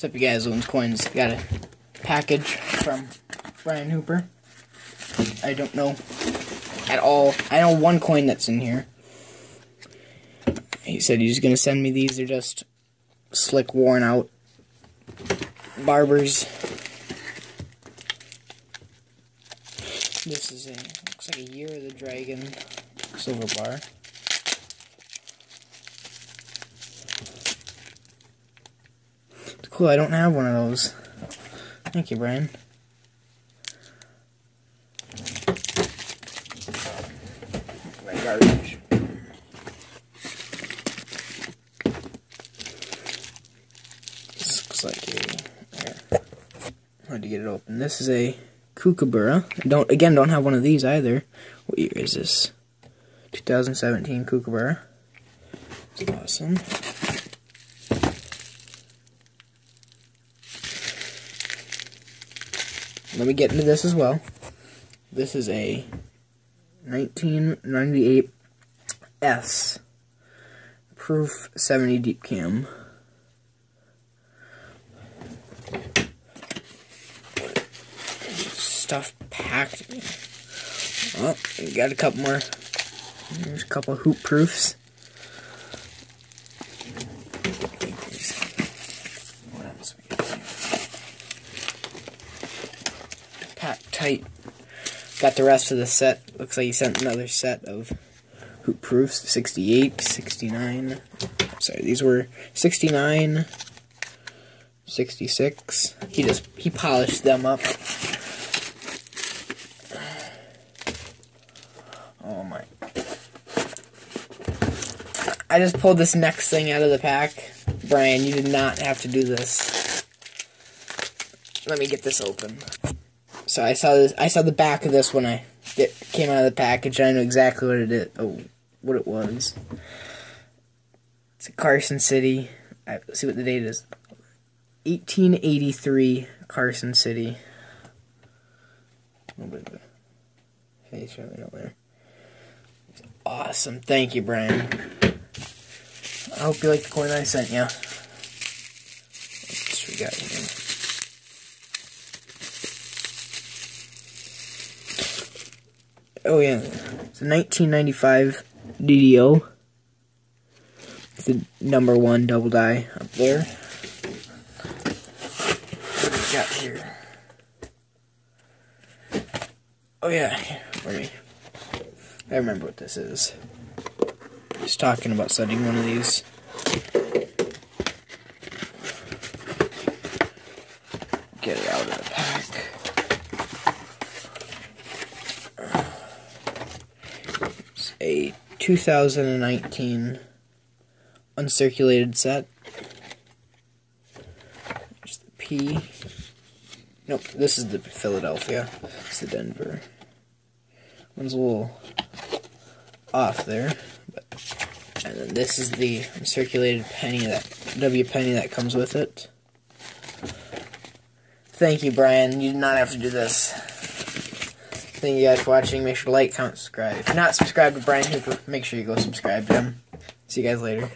Except you guys owns coins. Got a package from Bryan Hooper. I don't know at all. I know one coin that's in here. He said he's gonna send me these. They're just slick, worn out barbers. This is a looks like a Year of the Dragon silver bar. Cool. I don't have one of those. Thank you, Bryan. My garbage. This looks like a. Hard to get it open. This is a Kookaburra. I Don't again. Don't have one of these either. What year is this? 2017 Kookaburra. It's awesome. Let me get into this as well. This is a 1998 S Proof 70 Deep Cam. Stuff packed. Oh, we got a couple more. There's a couple hoop proofs. What else we got here? Packed tight. Got the rest of the set. Looks like he sent another set of hoop proofs. 68, 69. Sorry, these were 69, 66. He just, he polished them up. Oh my. I just pulled this next thing out of the pack. Bryan, you did not have to do this. Let me get this open. So I saw this. I saw the back of this when I it came out of the package. I know exactly what it is. Oh, what it was. It's a Carson City. I, let's see what the date is. 1883 Carson City. A little bit of a face right there. Awesome. Thank you, Bryan. I hope you like the coin I sent you. What we got here? Oh yeah, it's a 1995 DDO. It's the number one double die up there. What we got here? Oh yeah, for me. I remember what this is. He's talking about setting one of these. Get it out of the pack. It's a 2019 uncirculated set. There's the P. Nope, this is the Philadelphia. It's the Denver. One's a little off there. But, and then this is the uncirculated penny that W penny that comes with it. Thank you, Bryan. You did not have to do this. Thank you guys for watching. Make sure to like, comment, subscribe. If you're not subscribed to Bryan Hooper, make sure you go subscribe to him. See you guys later.